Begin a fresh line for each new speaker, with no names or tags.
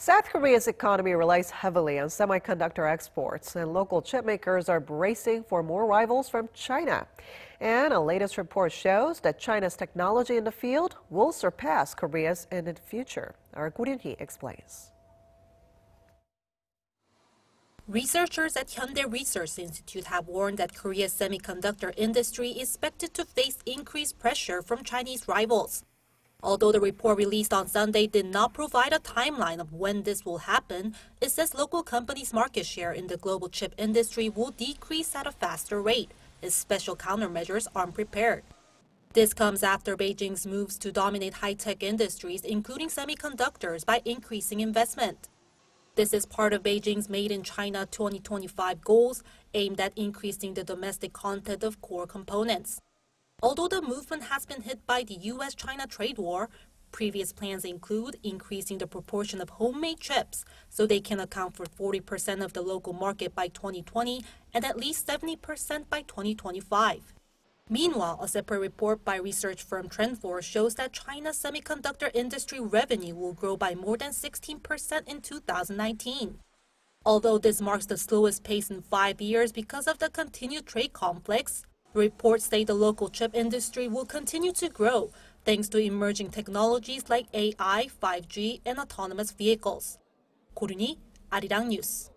South Korea's economy relies heavily on semiconductor exports, and local chipmakers are bracing for more rivals from China. And a latest report shows that China's technology in the field will surpass Korea's in the future. Our Gu explains.
Researchers at Hyundai Research Institute have warned that Korea's semiconductor industry is expected to face increased pressure from Chinese rivals. Although the report released on Sunday did not provide a timeline of when this will happen, it says local companies' market share in the global chip industry will decrease at a faster rate if special countermeasures aren't prepared. This comes after Beijing's moves to dominate high-tech industries, including semiconductors, by increasing investment. This is part of Beijing's Made in China 2025 goals aimed at increasing the domestic content of core components. Although the movement has been hit by the US China trade war, previous plans include increasing the proportion of homemade chips so they can account for 40% of the local market by 2020 and at least 70% by 2025. Meanwhile, a separate report by research firm TrendForce shows that China's semiconductor industry revenue will grow by more than 16% in 2019. Although this marks the slowest pace in five years because of the continued trade conflicts, Reports say the local chip industry will continue to grow thanks to emerging technologies like AI, 5G, and autonomous vehicles. Ko Roon-hee Arirang News.